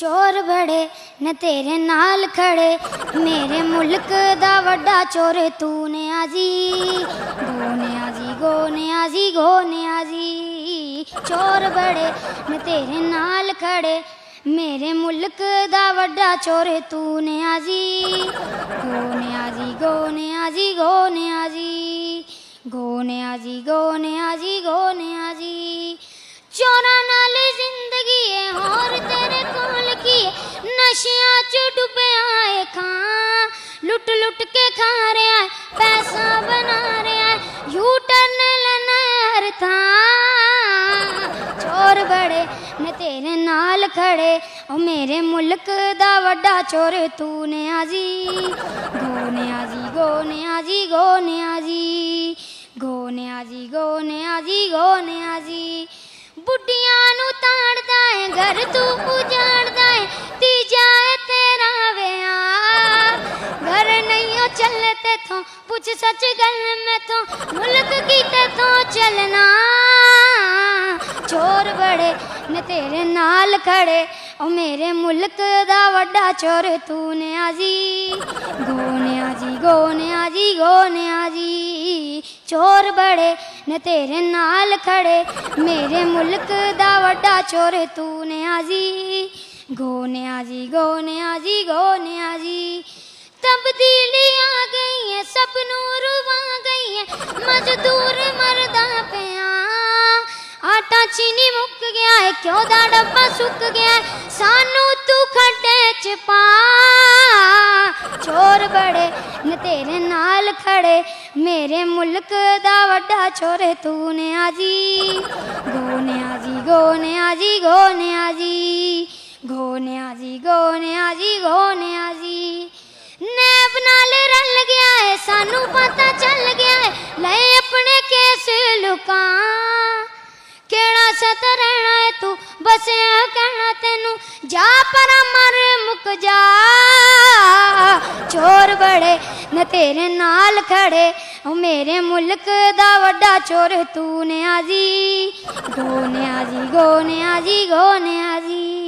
ਚੋਰ ਬੜੇ ਨੇ ਤੇਰੇ ਨਾਲ ਖੜੇ। ਮੇਰੇ ਮੁਲਕ ਦਾ ਵੱਡਾ ਚੋਰ ਤੂੰ ਨੇ ਆਜੀ ਗੋਨੇ ਆਜੀ ਗੋਨੇ ਆਜੀ ਗੋਨੇ ਆਜੀ ਚੋਰ ਬੜੇ ਨੇ ਤੇਰੇ ਨਾਲ ਖੜੇ। ਮੇਰੇ ਮੁਲਕ ਦਾ ਵੱਡਾ ਚੋਰ ਤੂੰ ਨੇ ਆਜੀ ਗੋਨੇ ਆਜੀ ਗੋਨੇ ਆਜੀ ਗੋਨੇ 'ਚ ਡੁੱਬਿਆ ਏ ਖਾਂ। ਲੁੱਟ ਲੁੱਟ ਕੇ ਖਾ ਰਿਹਾ ਪੈਸਾ ਬਣਾ ਰਿਹਾ ਯੂ ਟਰਨ ਲੈਣਾ ਹਰ ਥਾਂ। ਚੋਰ ਬੜੇ ਨੇ ਤੇਰੇ ਨਾਲ ਖੜੇ। ਉਹ ਮੇਰੇ ਮੁਲਕ ਦਾ ਵੱਡਾ ਚੋਰ, ਤੂੰ ਨੇ ਆਜੀ ਗੋਨੇ ਆਜੀ ਗੋਨੇ ਆਜੀ ਗੋਨੇ ਆਜੀ ਗੋਨੇ ਆਜੀ ਗੋਨੇ ਆਜੀ ਗੋਨੇ ਬੁੱਢੀਆਂ ਨੂੰ ਤਾੜਦਾ ਏ, ਘਰ ਤੂੰ ਉਜਾੜਦਾ ਚੱਲੇ ਤੇਥੋਂ ਪੁੱਛ ਸੱਚ ਗੱਲ ਮੈਥੋਂ ਮੁਲਕ ਕੀ ਤੇਥੋਂ ਚੱਲਣਾ? ਚੋਰ ਬੜੇ ਨੇ ਤੇਰੇ ਨਾਲ ਖੜੇ, ਉਹ ਮੇਰੇ ਮੁਲਕ ਦਾ ਵੱਡਾ ਚੋਰ ਤੂੰ ਨੇ ਆਜੀ ਗੋਨੇ ਆਜੀ ਗੋਨੇ ਆਜੀ ਗੋਨੇ ਜੀ ਚੋਰ ਬੜੇ ਨੇ ਤੇਰੇ ਨਾਲ ਖੜੇ, ਮੇਰੇ ਮੁਲਕ ਦਾ ਵੱਡਾ ਚੋਰ ਤੂੰ ਨੇ ਆਜੀ ਗੋਨੇ ਆਜੀ ਗੋਨੇ ਆਜੀ ਗੋਨੇ ਜੀ। ਚੀਨੀ ਮੁੱਕ ਗਿਆ ਹੈ ਕਿਉਂ ਦਾ ਡੱਬਾ ਸੁੱਕ ਗਿਆ ਹੈ ਸਾਨੂੰ ਤੂੰ ਖੱਡੇ ਚ ਪਾ। ਚੋਰ ਬੜੇ ਨੇ ਤੇਰੇ ਨਾਲ ਖੜੇ, ਮੇਰੇ ਮੁਲਕ ਦਾ ਵੱਡਾ ਚੋਰ ਤੂੰ ਨੇ ਆਜੀ ਗੋਨੇ ਆਜੀ ਗੋਨੇ ਆਜੀ ਗੋਨੇ ਆਜੀ ਗੋਨੇ ਆਜੀ ਗੋਨੇ ਆਜੀ ਗੋਨੇ ਆਜੀ ਨੈਬ ਨਾਲ ਰਲ ਗਿਆ ਏ, ਸਾਨੂੰ ਪਤਾ ਕਿਹੜਾ ਰਹਿਣਾ ਤੂੰ, ਬਸਿਆ ਕਹਿਣਾ ਤੈਨੂੰ, ਜਾ ਪਰ ਮਰ ਮੁਕ ਜਾ। ਚੋਰ ਬੜੇ ਨੇ ਤੇਰੇ ਨਾਲ ਖੜੇ, ਉਹ ਮੇਰੇ ਮੁਲਕ ਦਾ ਵੱਡਾ ਚੋਰ, ਤੂੰ ਨਿਆਜੀ ਆਜੀ ਗੋਨੇ ਆਜੀ ਗੋਨੇ ਆਜੀ ਗੋਨੇ ਆਜੀ